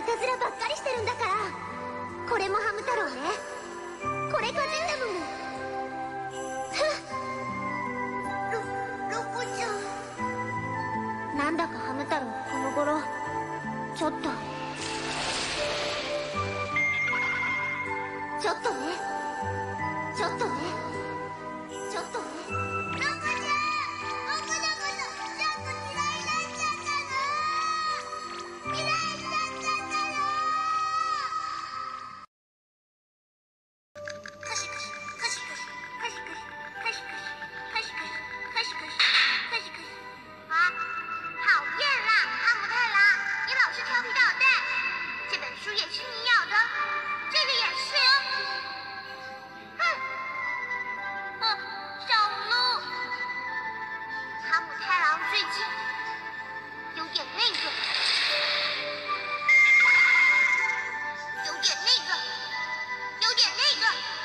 いたずらばっかりしてるんだからこれもハム太郎ね。これかじんだもんふっ。ロロコちゃん。なんだかハム太郎。この頃。ちょっと。ちょっとね。ちょっと有点那个，有点那个，有点那个。